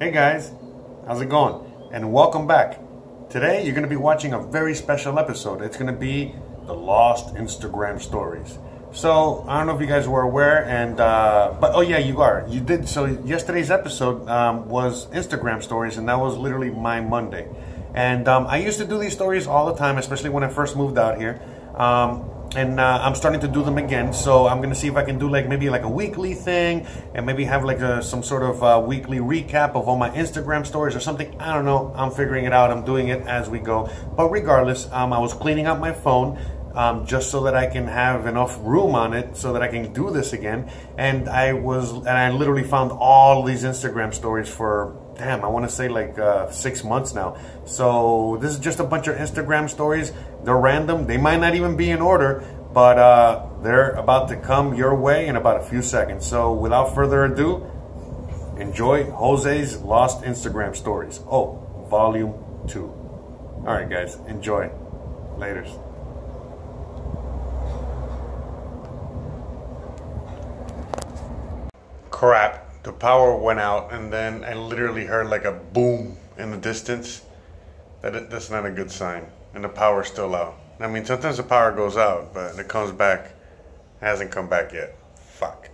Hey guys, how's it going? And welcome back. Today you're going to be watching a very special episode. It's going to be the lost Instagram stories. So I don't know if you guys were aware, and uh, but oh yeah, you are. You did. So yesterday's episode um, was Instagram stories, and that was literally my Monday. And um, I used to do these stories all the time, especially when I first moved out here. Um, and uh, I'm starting to do them again. So I'm gonna see if I can do like maybe like a weekly thing, and maybe have like a, some sort of uh, weekly recap of all my Instagram stories or something. I don't know. I'm figuring it out. I'm doing it as we go. But regardless, um, I was cleaning up my phone. Um, just so that I can have enough room on it so that I can do this again. And I was, and I literally found all these Instagram stories for damn, I want to say like uh, six months now. So this is just a bunch of Instagram stories. They're random. They might not even be in order, but uh, they're about to come your way in about a few seconds. So without further ado, enjoy Jose's Lost Instagram Stories. Oh, Volume 2. All right, guys, enjoy. Laters. Crap, the power went out, and then I literally heard like a boom in the distance. That, that's not a good sign. And the power's still out. I mean, sometimes the power goes out, but it comes back. It hasn't come back yet. Fuck.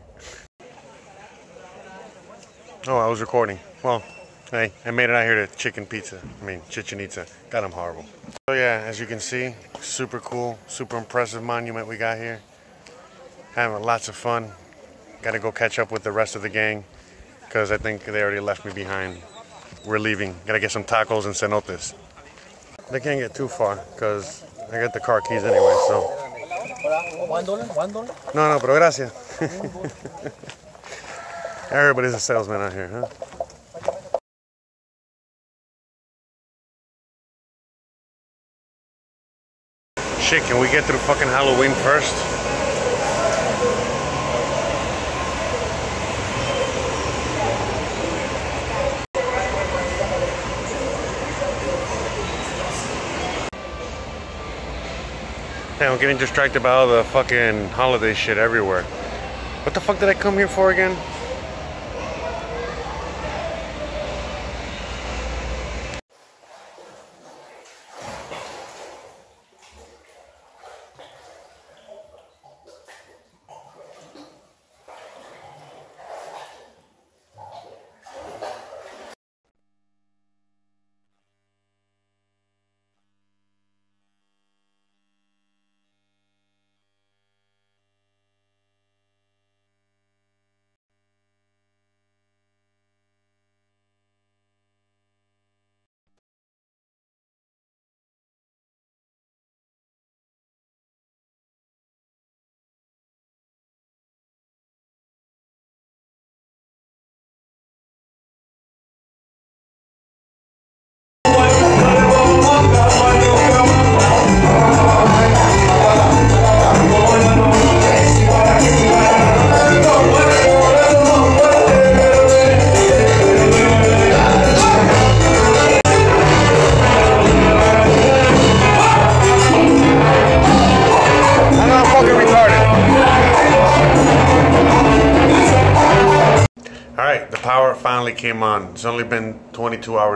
Oh, I was recording. Well, hey, I made it out here to Chicken Pizza. I mean, Chichen Itza. God, I'm horrible. So yeah, as you can see, super cool, super impressive monument we got here. Having lots of fun. Got to go catch up with the rest of the gang because I think they already left me behind. We're leaving. Got to get some tacos and cenotes. They can't get too far because I got the car keys anyway, so. One dollar? One dollar? No, no, pero gracias. Everybody's a salesman out here, huh? Shit, can we get through fucking Halloween first? I'm getting distracted by all the fucking holiday shit everywhere. What the fuck did I come here for again?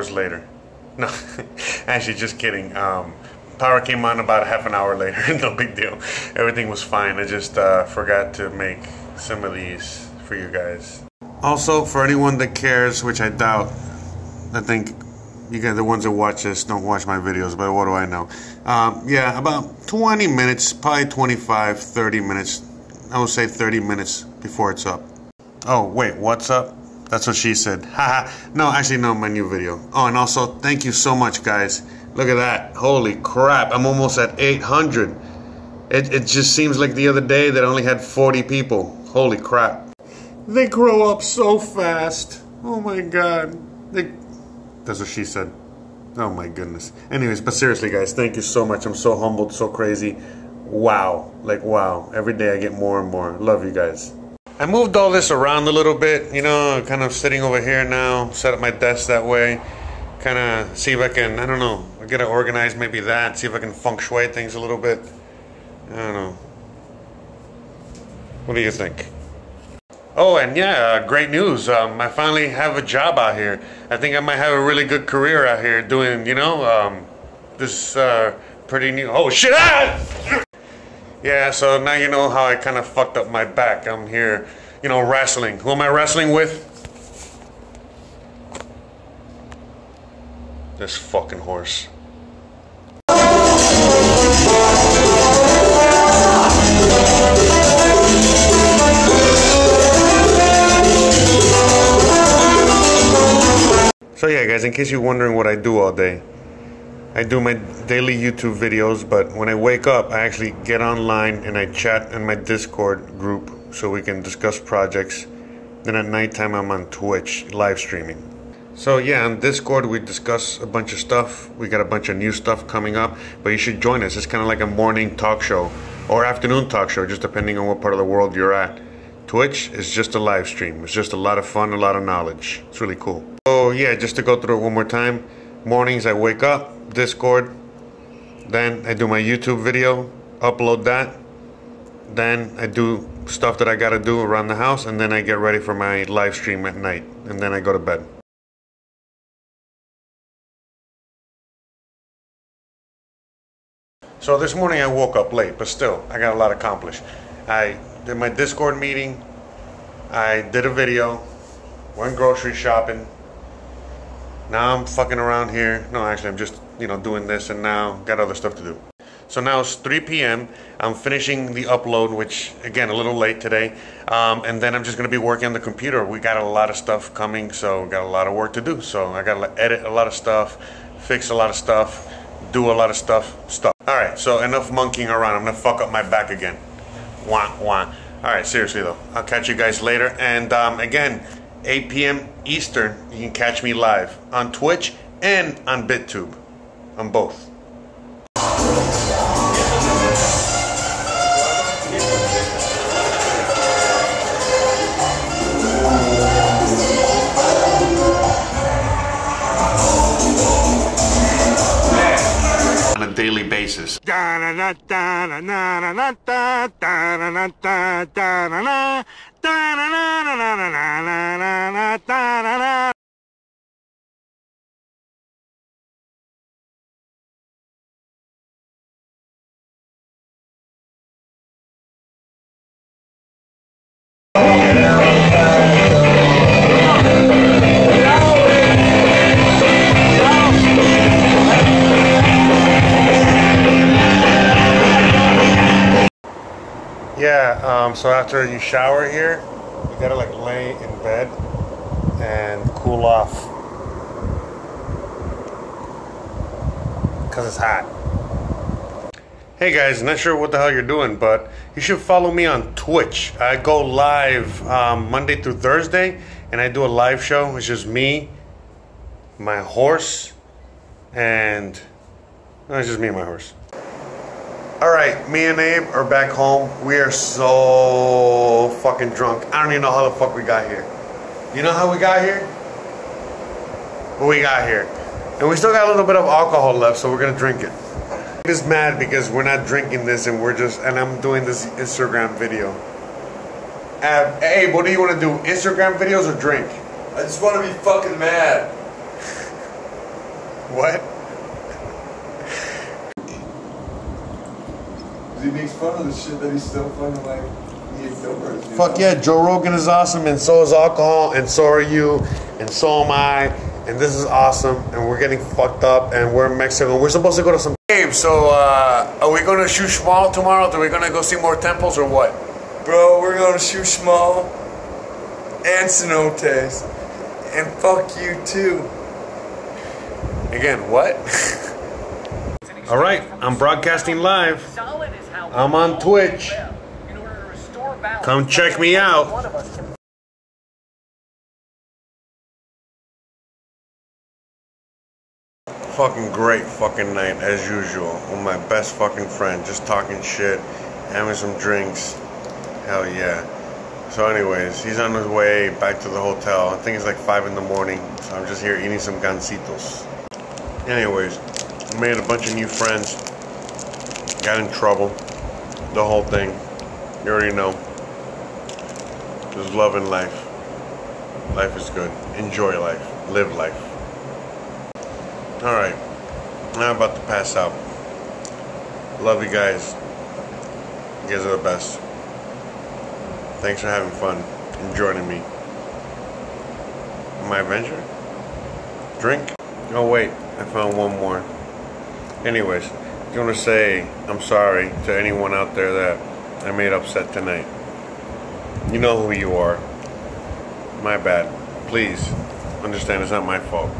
Hours later. No, actually, just kidding. Um, power came on about half an hour later. no big deal. Everything was fine. I just uh, forgot to make some of these for you guys. Also, for anyone that cares, which I doubt, I think you guys, the ones that watch this, don't watch my videos, but what do I know? Um, yeah, about 20 minutes, probably 25, 30 minutes. I would say 30 minutes before it's up. Oh, wait, what's up? That's what she said. Haha. no, actually, no, my new video. Oh, and also, thank you so much, guys. Look at that. Holy crap. I'm almost at 800. It, it just seems like the other day that I only had 40 people. Holy crap. They grow up so fast. Oh my god. They, that's what she said. Oh my goodness. Anyways, but seriously, guys, thank you so much. I'm so humbled, so crazy. Wow. Like, wow. Every day I get more and more. Love you guys. I moved all this around a little bit, you know, kind of sitting over here now, set up my desk that way. Kind of see if I can, I don't know, I get it organized, maybe that, see if I can feng shui things a little bit. I don't know. What do you think? Oh, and yeah, uh, great news. Um, I finally have a job out here. I think I might have a really good career out here doing, you know, um, this uh, pretty new. Oh, shit! Ah! Yeah, so now you know how I kind of fucked up my back. I'm here, you know, wrestling. Who am I wrestling with? This fucking horse. So yeah, guys, in case you're wondering what I do all day, I do my daily YouTube videos, but when I wake up, I actually get online and I chat in my Discord group so we can discuss projects. Then at nighttime, I'm on Twitch live streaming. So yeah, on Discord we discuss a bunch of stuff. We got a bunch of new stuff coming up, but you should join us. It's kind of like a morning talk show or afternoon talk show, just depending on what part of the world you're at. Twitch is just a live stream. It's just a lot of fun, a lot of knowledge. It's really cool. So yeah, just to go through it one more time. Mornings I wake up, Discord, then I do my YouTube video, upload that. Then I do stuff that I gotta do around the house, and then I get ready for my live stream at night, and then I go to bed. So this morning I woke up late, but still, I got a lot accomplished. I did my Discord meeting, I did a video, went grocery shopping. Now I'm fucking around here. No, actually, I'm just, you know, doing this and now got other stuff to do. So now it's 3 p.m. I'm finishing the upload, which, again, a little late today. Um, and then I'm just going to be working on the computer. We got a lot of stuff coming, so got a lot of work to do. So I got to edit a lot of stuff, fix a lot of stuff, do a lot of stuff, stuff. All right, so enough monkeying around. I'm going to fuck up my back again. Wah, wah. All right, seriously, though. I'll catch you guys later. And um, again, 8 p.m. Eastern, you can catch me live on Twitch and on BitChute. On both. On a daily basis. Yeah, um, so after you shower here, you gotta like lay in bed and cool off. Because it's hot. Hey guys, not sure what the hell you're doing, but you should follow me on Twitch. I go live um, Monday through Thursday, and I do a live show. It's just me, my horse, and no, it's just me and my horse. All right, me and Abe are back home. We are so fucking drunk. I don't even know how the fuck we got here. You know how we got here? We got here. And we still got a little bit of alcohol left, so we're gonna drink it. Abe is mad because we're not drinking this and we're just, and I'm doing this Instagram video. Uh, Abe, what do you wanna do? Instagram videos or drink? I just want to be fucking mad. What? He makes fun of the shit that he's still fucking like he ignores. you Fuck know? yeah, Joe Rogan is awesome, and so is alcohol, and so are you, and so am I, and this is awesome, and we're getting fucked up, and we're in Mexico. And we're supposed to go to some. Abe, so uh, are we going to Uxmal tomorrow? Are we going to go see more temples or what? Bro, we're going to Uxmal and Cenotes. And fuck you too. Again, what? All right, I'm broadcasting live. I'm on Twitch. Come check me out. Fucking great fucking night as usual with my best fucking friend, just talking shit, having some drinks. Hell yeah. So, anyways, he's on his way back to the hotel. I think it's like five in the morning, so I'm just here eating some gansitos. Anyways, made a bunch of new friends. Got in trouble. The whole thing. You already know. Just loving life. Life is good. Enjoy life. Live life. All right. Now I'm about to pass out. Love you guys. You guys are the best. Thanks for having fun and joining me. My adventure? Drink? Oh, wait. I found one more. Anyways, I want to say I'm sorry to anyone out there that I made upset tonight. You know who you are. My bad. Please understand it's not my fault.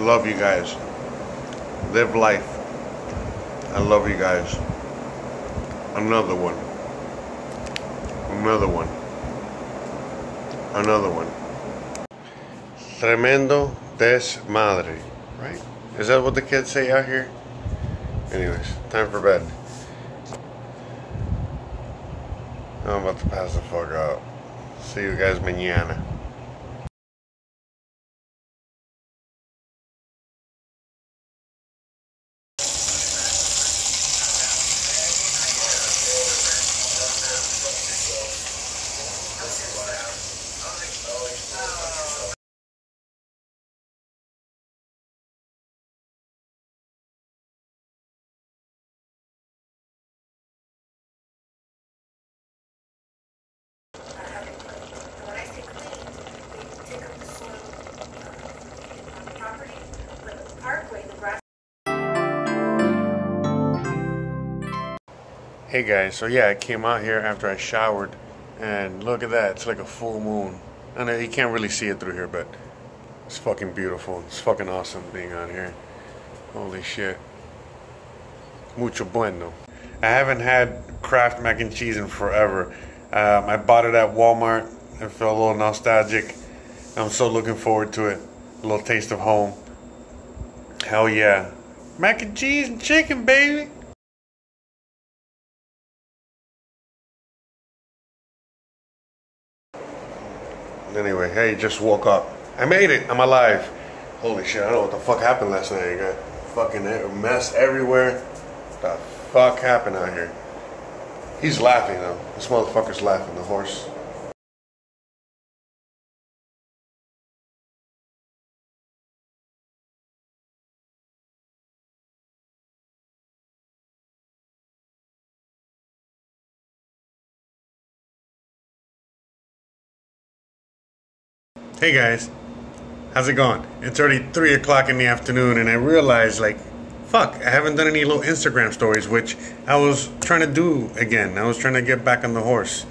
Love you guys. Live life. I love you guys. Another one. Another one. Another one. Tremendo desmadre. Right? Is that what the kids say out here? Anyways, time for bed. I'm about to pass the fuck out. See you guys mañana. Hey guys, so yeah, I came out here after I showered, and look at that, it's like a full moon. I know you can't really see it through here, but it's fucking beautiful. It's fucking awesome being out here. Holy shit. Mucho bueno. I haven't had Kraft mac and cheese in forever. Um, I bought it at Walmart. I felt a little nostalgic. I'm so looking forward to it. A little taste of home. Hell yeah. Mac and cheese and chicken, baby. Anyway, hey, just woke up. I made it. I'm alive. Holy shit, I don't know what the fuck happened last night. I got fucking mess everywhere. What the fuck happened out here? He's laughing though. This motherfucker's laughing, the horse. Hey guys, how's it going? It's already 3 o'clock in the afternoon, and I realized, like, fuck, I haven't done any little Instagram stories, which I was trying to do again. I was trying to get back on the horse.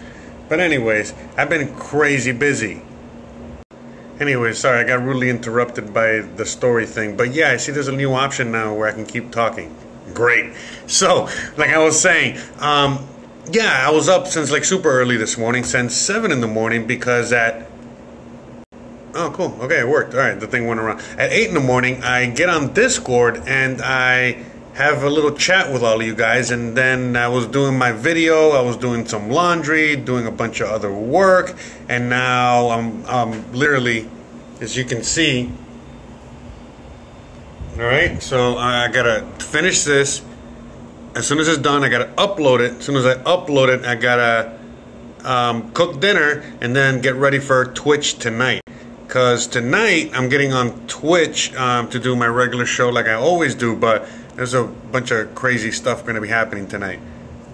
But, anyways, I've been crazy busy. Anyways, sorry, I got rudely interrupted by the story thing. But yeah, I see there's a new option now where I can keep talking. Great. So, like I was saying, um, yeah, I was up since like super early this morning, since 7 in the morning, because at Oh, cool. Okay, it worked. All right, the thing went around. At 8 in the morning, I get on Discord and I have a little chat with all of you guys. And then I was doing my video, I was doing some laundry, doing a bunch of other work. And now I'm, I'm literally, as you can see, all right, so I gotta finish this. As soon as it's done, I gotta upload it. As soon as I upload it, I gotta um, cook dinner and then get ready for Twitch tonight. Because tonight I'm getting on Twitch um, to do my regular show like I always do, but there's a bunch of crazy stuff going to be happening tonight.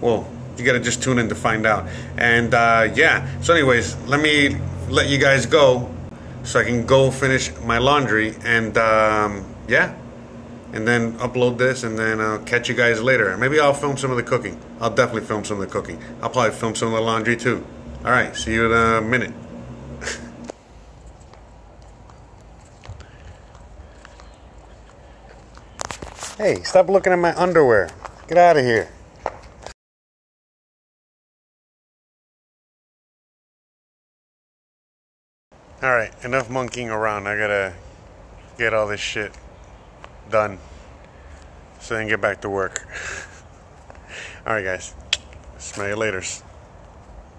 Well, you got to just tune in to find out. And uh, yeah, so, anyways, let me let you guys go so I can go finish my laundry and um, yeah, and then upload this and then I'll catch you guys later. Maybe I'll film some of the cooking. I'll definitely film some of the cooking. I'll probably film some of the laundry too. All right, see you in a minute. Hey, stop looking at my underwear. Get out of here. All right, enough monkeying around. I gotta get all this shit done so can get back to work. all right, guys. Smell you later.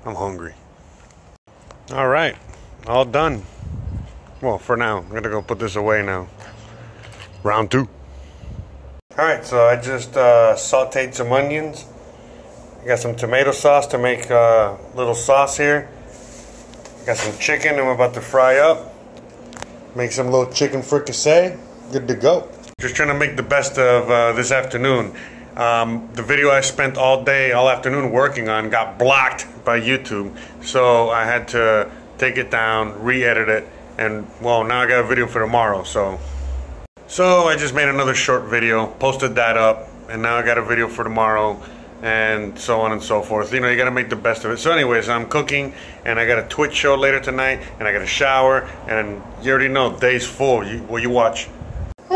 I'm hungry. All right, all done. Well, for now, I'm gonna go put this away now. Round two. All right, so I just uh, sauteed some onions. I got some tomato sauce to make a little sauce here. Got some chicken I'm about to fry up. Make some little chicken fricassee. Good to go. Just trying to make the best of uh, this afternoon. Um, the video I spent all day, all afternoon working on got blocked by YouTube. So I had to take it down, re-edit it, and well, now I got a video for tomorrow, so. So I just made another short video, posted that up, and now I got a video for tomorrow, and so on and so forth. You know, you gotta make the best of it. So anyways, I'm cooking, and I got a Twitch show later tonight, and I got a shower, and you already know, day's full. You, well, you watch.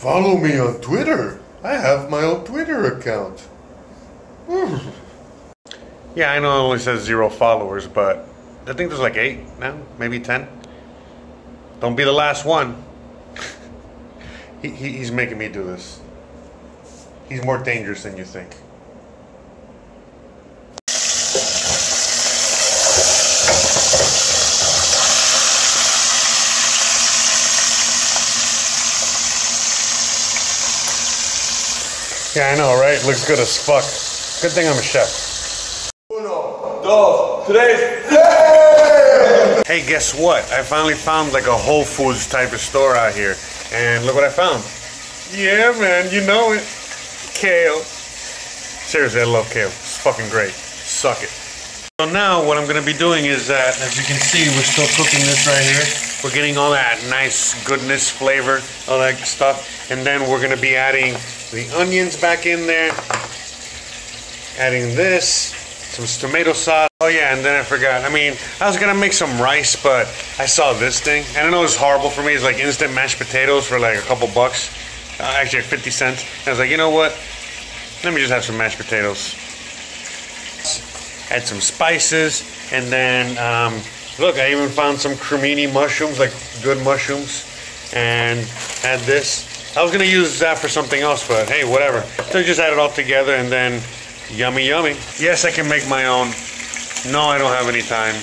Follow me on Twitter. I have my own Twitter account. Yeah, I know it only says zero followers, but I think there's like eight now, maybe ten. Don't be the last one. he, he, he's making me do this. He's more dangerous than you think. Yeah, I know, right? Looks good as fuck. Good thing I'm a chef. Uno, dos, tres. Hey, guess what? I finally found like a Whole Foods type of store out here. And look what I found. Yeah, man, you know it. Kale. Seriously, I love kale. It's fucking great. Suck it. So now what I'm gonna be doing is that, as you can see, we're still cooking this right here. We're getting all that nice goodness, flavor, all that stuff. And then we're gonna be adding the onions back in there. Adding this, some tomato sauce. Oh yeah, and then I forgot. I mean, I was gonna make some rice, but I saw this thing, and I know it's horrible for me. It's like instant mashed potatoes for like a couple bucks, uh, actually 50 cents. And I was like, you know what? Let me just have some mashed potatoes. Add some spices, and then um, look, I even found some cremini mushrooms, like good mushrooms, and add this. I was gonna use that for something else, but hey, whatever. So just add it all together, and then yummy, yummy. Yes, I can make my own. No, I don't have any time.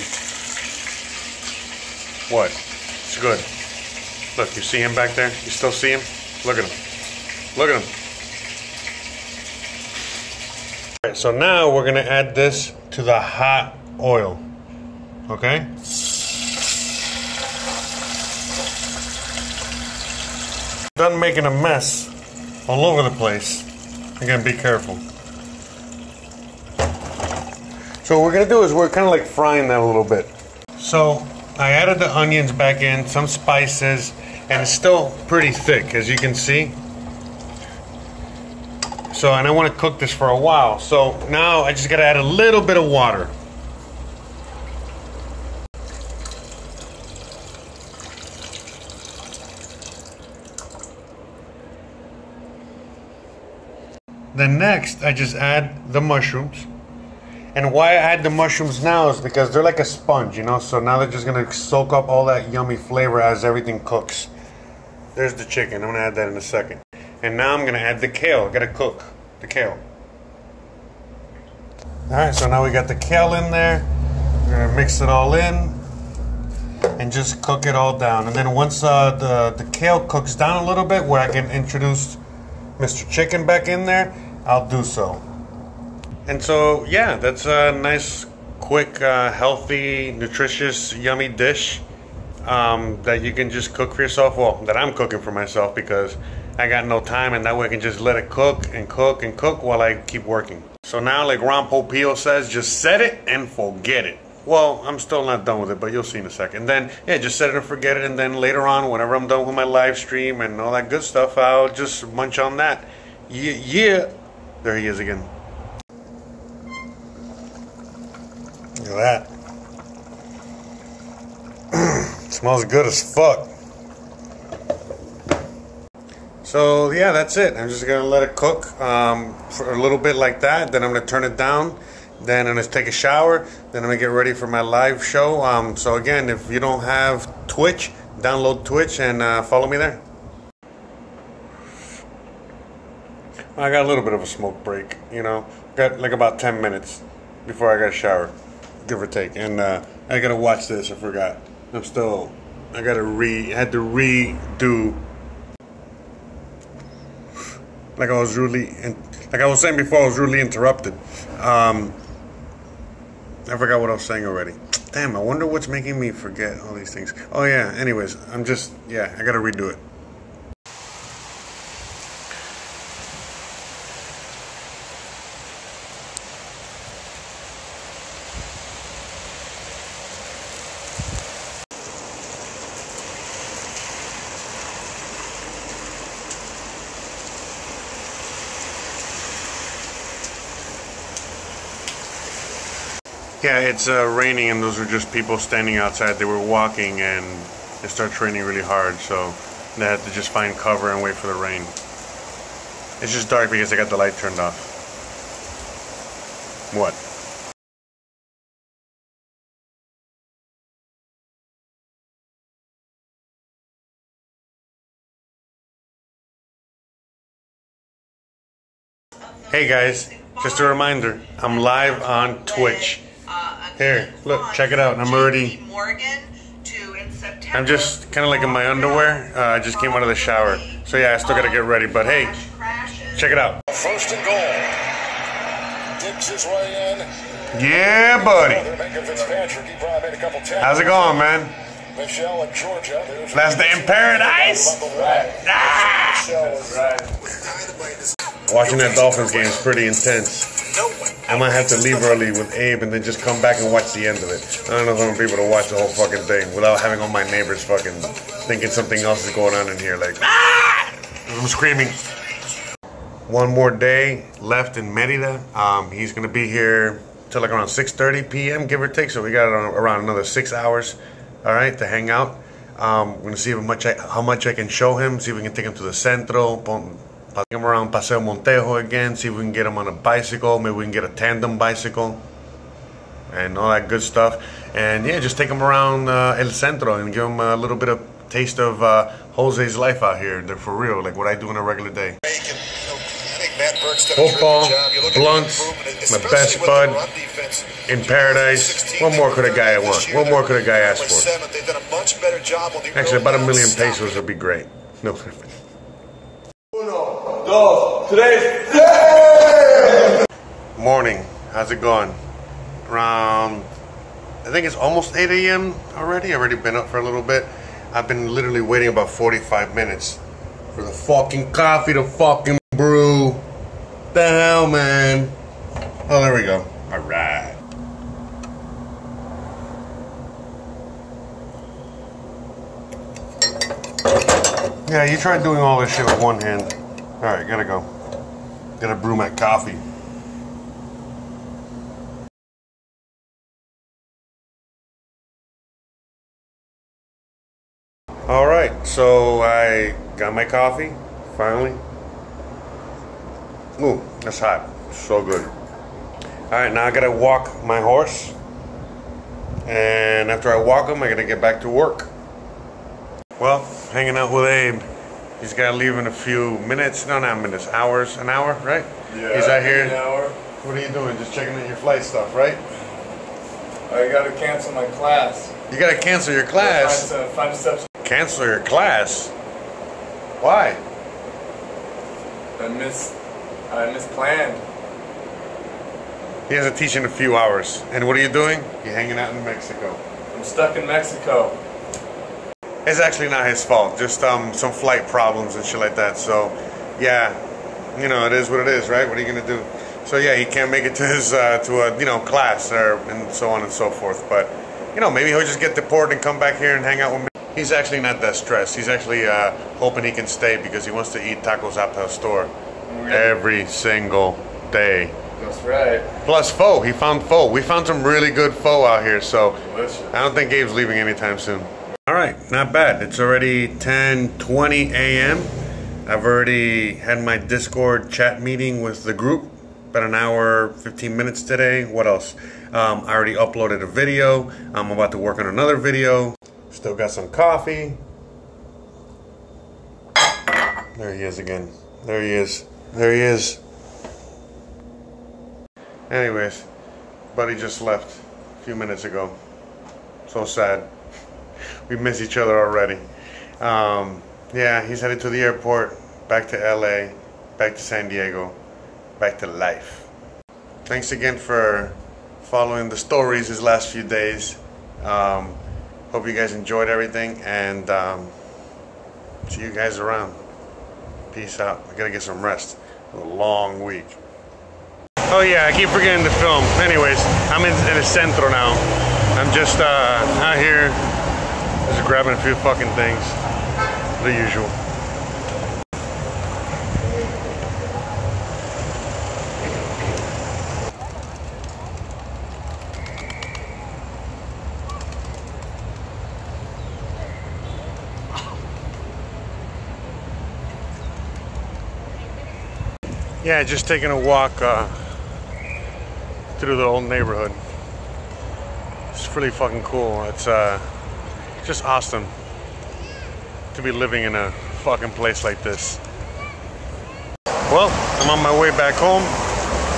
What? It's good. Look, you see him back there? You still see him? Look at him. Look at him. All right, so now we're gonna add this to the hot oil. Okay? Done making a mess all over the place. Again, be careful. So what we're gonna do is we're kind of like frying that a little bit. So I added the onions back in, some spices, and it's still pretty thick, as you can see. So, and I want to cook this for a while. So now I just gotta add a little bit of water. Then next, I just add the mushrooms. And why I add the mushrooms now is because they're like a sponge, you know. So now they're just gonna soak up all that yummy flavor as everything cooks. There's the chicken. I'm gonna add that in a second. And now I'm gonna add the kale. I gotta cook the kale. All right. So now we got the kale in there. We're gonna mix it all in and just cook it all down. And then once uh, the the kale cooks down a little bit, where I can introduce Mr. Chicken back in there, I'll do so. And so, yeah, that's a nice, quick, uh, healthy, nutritious, yummy dish um, that you can just cook for yourself. Well, that I'm cooking for myself because I got no time, and that way I can just let it cook and cook and cook while I keep working. So now, like Ron Popeil says, just set it and forget it. Well, I'm still not done with it, but you'll see in a second. Then, yeah, just set it and forget it, and then later on, whenever I'm done with my live stream and all that good stuff, I'll just munch on that. Yeah, yeah. There he is again. At that. Smells good as fuck. So yeah, that's it. I'm just gonna let it cook um, for a little bit like that. Then I'm gonna turn it down. Then I'm gonna take a shower. Then I'm gonna get ready for my live show. Um, so again, if you don't have Twitch, download Twitch and uh, follow me there. I got a little bit of a smoke break. You know, got like about ten minutes before I got a shower, give or take. And uh, I gotta watch this. I forgot. I'm still. I gotta re. Had to redo. Like I was really, in, like I was saying before, I was really interrupted. Um, I forgot what I was saying already. Damn, I wonder what's making me forget all these things. Oh yeah. Anyways, I'm just yeah. I gotta redo it. Yeah, it's uh, raining, and those are just people standing outside. They were walking, and it starts raining really hard, so they had to just find cover and wait for the rain. It's just dark because I got the light turned off. What? Hey guys, just a reminder, I'm live on Twitch. Here, look, check it out. I'm already. Morgan to in September. I'm just kind of like in my underwear. Uh, I just came out of the shower. So yeah, I still gotta get ready. But hey, check it out. First and goal. Digs his way in. Yeah, buddy. Minkah Fitzpatrick, he probably made a couple tackles. How's it going, man? Michelle in Georgia. There's Last day in paradise. Ah! Watching that Dolphins game is pretty intense. I might have to leave early with Abe and then just come back and watch the end of it. I don't know if I'm gonna be able to watch the whole fucking thing without having all my neighbors fucking thinking something else is going on in here. Like, ah! I'm screaming. One more day left in Merida. Um, he's gonna be here till like around 6:30 p.m. give or take. So we got around another six hours. All right, to hang out. Um, we're gonna see how much I, how much I can show him. See if we can take him to the centro. Take him around Paseo Montejo again. See if we can get him on a bicycle. Maybe we can get a tandem bicycle and all that good stuff. And yeah, just take him around uh, El Centro and give him a little bit of taste of uh, Jose's life out here. They're for real, like what I do in a regular day. Bacon. You know, I think Matt Burke's done a Football, terrific job. You look at the blunts, my best bud the run defense. in paradise. 16, What more could a guy want? What more could a guy ask for? seventh. They've done a much better job on the Actually, about a million pesos would be great. No. Morning. How's it going? Around, I think it's almost 8 a.m. already. I've already been up for a little bit. I've been literally waiting about 45 minutes for the fucking coffee to fucking brew. The hell, man. Oh, there we go. All right. Yeah, you tried doing all this shit with one hand. All right, gotta go. Gotta brew my coffee. All right, so I got my coffee finally. Ooh, that's hot. So good. All right, now I gotta walk my horse, and after I walk him, I gotta get back to work. Well, hanging out with Abe. He's got to leave in a few minutes. No, not minutes. Hours. An hour, right? Yeah, He's out here. An hour. What are you doing? Just checking in your flight stuff, right? I gotta cancel my class. You got to cancel your Find class. some, find steps. Cancel your class. Why? I miss. I misplanned. He has a teach in a few hours. And what are you doing? You're hanging out in Mexico. I'm stuck in Mexico. It's actually not his fault. Just um, some flight problems and shit like that. So, yeah, you know, it is what it is, right? What are you gonna do? So yeah, he can't make it to his uh, to a you know class or and so on and so forth. But you know, maybe he'll just get deported and come back here and hang out with me. He's actually not that stressed. He's actually uh, hoping he can stay because he wants to eat tacos at al pastor every single day. That's right. Plus pho. He found pho. We found some really good pho out here. So Delicious. I don't think Gabe's leaving anytime soon. Right, not bad. It's already 10:20 a.m. I've already had my Discord chat meeting with the group. About an hour, 15 minutes today. What else? Um, I already uploaded a video. I'm about to work on another video. Still got some coffee. There he is again. There he is. There he is. Anyways, buddy just left a few minutes ago. So sad. We miss each other already. Um, yeah, he's headed to the airport, back to LA. back to San Diego, back to life. Thanks again for following the stories these last few days. Um, hope you guys enjoyed everything and um, see you guys around. Peace out. I gotta get some rest. A long week. Oh yeah, I keep forgetting to film. Anyways, I'm in, in the centro now. I'm just uh, out here, just grabbing a few fucking things. The usual. Yeah, just taking a walk uh, through the old neighborhood. It's really fucking cool. It's uh, just awesome to be living in a fucking place like this. Well, I'm on my way back home.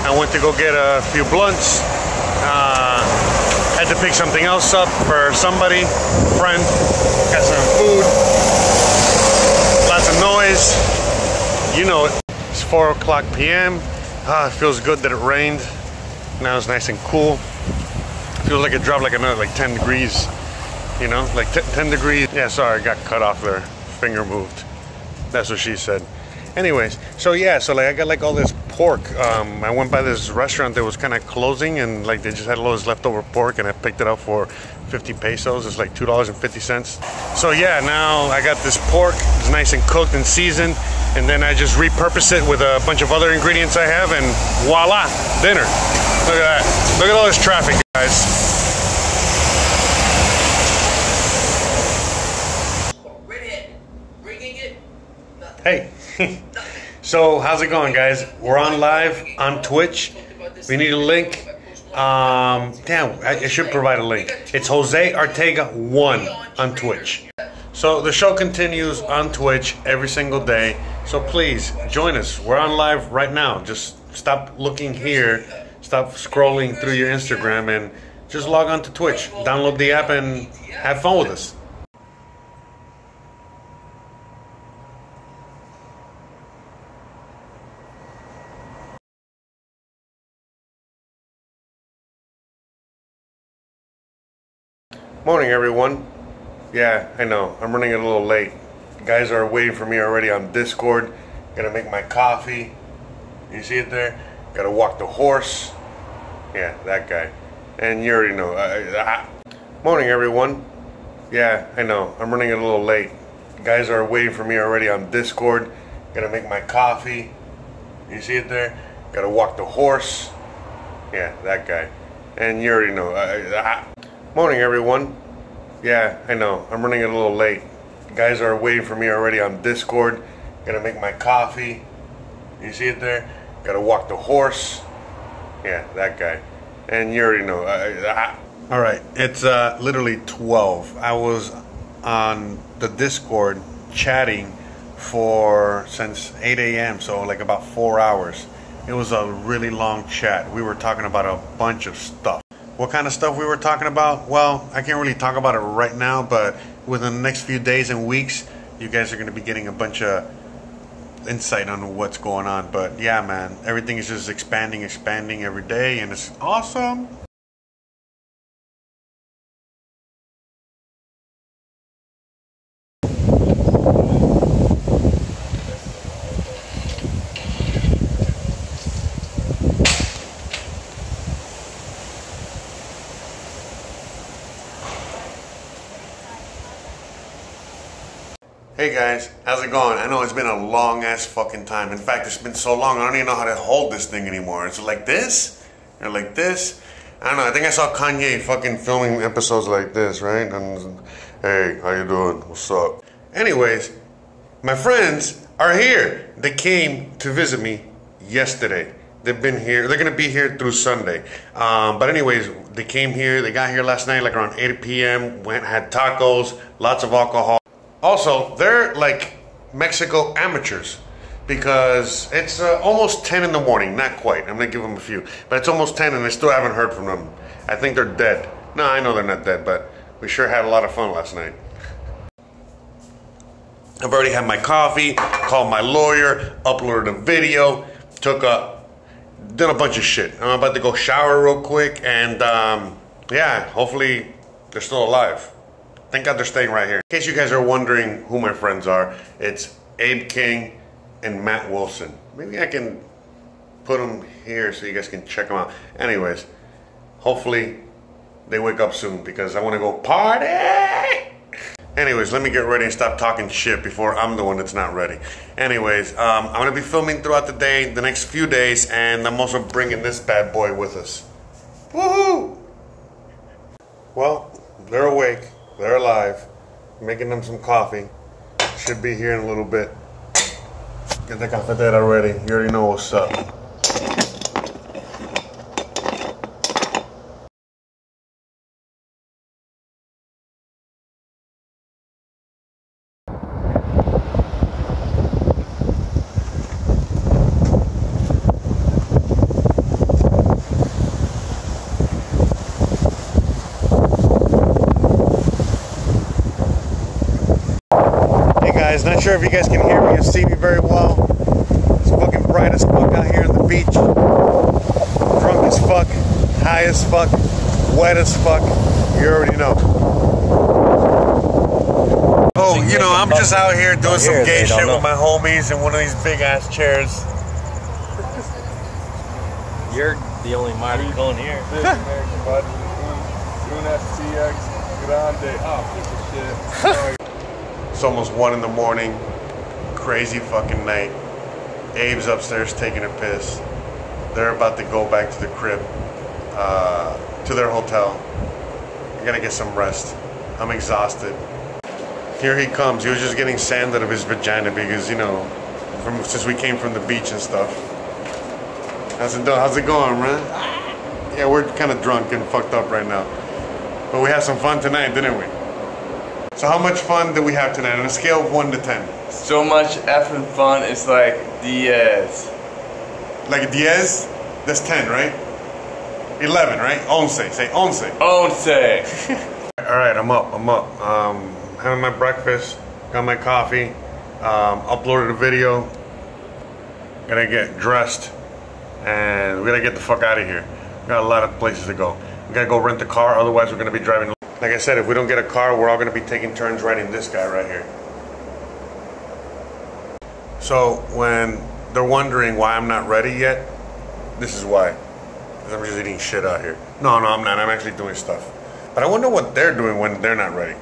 I went to go get a few blunts. Uh, had to pick something else up for somebody, friend. Got some food. Lots of noise. You know it. It's 4 o'clock p.m. Ah, it feels good that it rained. Now it's nice and cool. Feels like it dropped like another like 10 degrees. You know, like 10 degrees. Yeah, sorry, I got cut off there. Finger moved. That's what she said. Anyways, so yeah, so like I got like all this pork. Um, I went by this restaurant that was kind of closing, and like they just had all this leftover pork, and I picked it up for 50 pesos. It's like two dollars and fifty cents. So yeah, now I got this pork. It's nice and cooked and seasoned, and then I just repurpose it with a bunch of other ingredients I have, and voila, dinner. Look at that. Look at all this traffic, guys. Redhead, bringing it. Hey. so, how's it going, guys? We're on live on Twitch. We need a link. Um, damn, I, should provide a link. It's Jose Arteaga 1 on Twitch. So, the show continues on Twitch every single day. So, please join us. We're on live right now. Just stop looking here, stop scrolling through your Instagram, and just log on to Twitch. Download the app and have fun with us. Morning, everyone. Yeah, I know. I'm running a little late. Guys are waiting for me already on Discord. Gotta make my coffee. You see it there? Gotta walk the horse. Yeah, that guy. And you already know. Uh, ah. Morning, everyone. Yeah, I know. I'm running a little late. Guys are waiting for me already on Discord. Gotta make my coffee. You see it there? Gotta walk the horse. Yeah, that guy. And you already know. Uh, ah. Morning, everyone. Yeah, I know. I'm running a little late. Guys are waiting for me already on Discord. Gotta make my coffee. You see it there? Gotta walk the horse. Yeah, that guy. And you already know. All right, it's uh, literally 12. I was on the Discord chatting for since 8 a.m., so like about four hours. It was a really long chat. We were talking about a bunch of stuff. What kind of stuff we were talking about? Well, I can't really talk about it right now, but within the next few days and weeks, you guys are going to be getting a bunch of insight on what's going on. But yeah, man, everything is just expanding, expanding every day, and it's awesome. Hey guys, how's it going? I know it's been a long ass fucking time. In fact, it's been so long I don't even know how to hold this thing anymore. It's like this or like this. I don't know. I think I saw Kanye fucking filming episodes like this, right? And hey, how you doing? What's up? Anyways, my friends are here. They came to visit me yesterday. They've been here. They're gonna be here through Sunday. Um, but anyways, they came here. They got here last night, like around 8 p.m. Went had tacos, lots of alcohol. Also, they're like Mexico amateurs because it's uh, almost 10 in the morning. Not quite. I'm gonna give them a few, but it's almost 10 and I still haven't heard from them. I think they're dead. No, I know they're not dead, but we sure had a lot of fun last night. I've already had my coffee, called my lawyer, uploaded a video, took a, done a bunch of shit. I'm about to go shower real quick, and um, yeah, hopefully they're still alive. Thank God they're staying right here. In case you guys are wondering who my friends are, it's Abe King and Matt Wilson. Maybe I can put them here so you guys can check them out. Anyways, hopefully they wake up soon because I want to go party. Anyways, let me get ready and stop talking shit before I'm the one that's not ready. Anyways, um, I'm gonna be filming throughout the day, the next few days, and I'm also bringing this bad boy with us. Woohoo! Well, they're awake, they're alive. Making them some coffee. Should be here in a little bit. Get the cafetera ready. You already know what's up. Hey guys, not sure if you guys can hear me or see me very well. It's fucking bright as fuck out here on the beach. Drunk as fuck, high as fuck, wet as fuck. You already know. Oh, you know, I'm just out here doing some gay shit with my homies in one of these big ass chairs. You're the only minor going here. American Bud. Una CX Grande. Oh, piece of shit. It's almost one in the morning. Crazy fucking night. Abe's upstairs taking a piss. They're about to go back to the crib, uh, to their hotel. I gotta get some rest. I'm exhausted. Here he comes. He was just getting sand out of his vagina because you know, from since we came from the beach and stuff. How's it, how's it going, man? Yeah, we're kind of drunk and fucked up right now, but we had some fun tonight, didn't we? So how much fun did we have tonight on a scale of one to ten? So much effing fun. It's like Diaz. Like a Diez, that's ten, right? Eleven, right? Once, say once. Once. All right, I'm up. I'm up. Um, having my breakfast, got my coffee, um, uploaded a video. Gonna get dressed, and we gotta get the fuck out of here. We got a lot of places to go. We gotta go rent a car, otherwise we're gonna be driving. Like I said, if we don't get a car, we're all gonna be taking turns riding this guy right here. So when they're wondering why I'm not ready yet, this is why. I'm just eating shit out here. No, no, I'm not. I'm actually doing stuff. But I wonder what they're doing when they're not ready.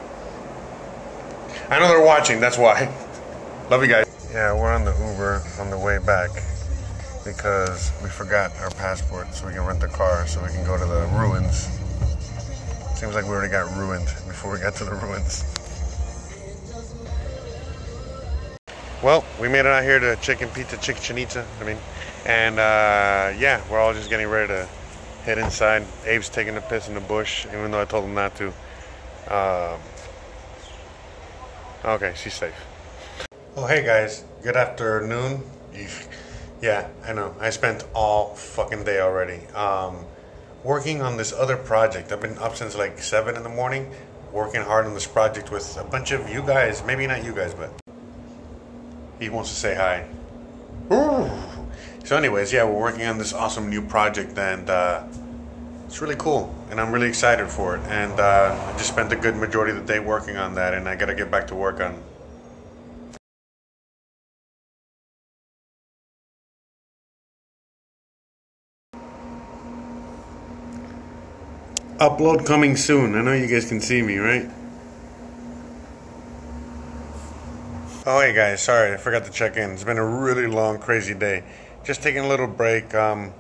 I know they're watching, that's why. Love you guys. Yeah, we're on the Uber on the way back because we forgot our passport so we can rent the car so we can go to the ruins. Seems like we already got ruined before we got to the ruins. Well, we made it out here to Chicken Pizza Chicken I mean, and uh, yeah, we're all just getting ready to head inside. Abe's taking a piss in the bush, even though I told him not to. Um, okay, she's safe. Oh, hey guys, good afternoon. Yeah, I know. I spent all fucking day already um, working on this other project. I've been up since like 7 in the morning, working hard on this project with a bunch of you guys. Maybe not you guys, but he wants to say hi. Ooh. So, anyways, yeah, we're working on this awesome new project, and uh, it's really cool, and I'm really excited for it. And uh, I just spent a good majority of the day working on that, and I got to get back to work on. Upload coming soon. I know you guys can see me, right? Oh, hey guys, sorry, I forgot to check in. It's been a really long, crazy day. Just taking a little break, um,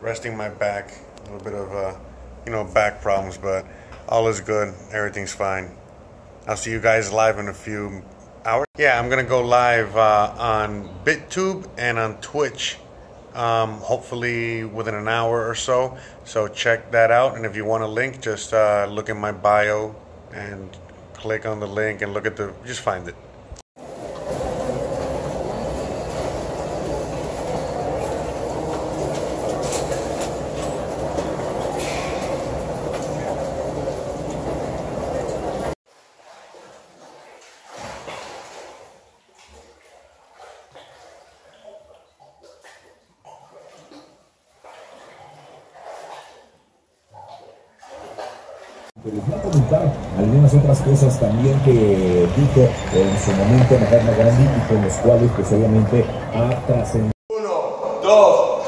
resting my back. A little bit of, uh, you know, back problems, but all is good. Everything's fine. I'll see you guys live in a few hours. Yeah, I'm gonna go live uh, on BitTube and on Twitch. Um, hopefully within an hour or so. So check that out. And if you want a link, just uh, look in my bio and click on the link and look at the. Just find it. Su momento Mahatma Gandhi y con los cuales pues obviamente ha trascendido. Uno, dos.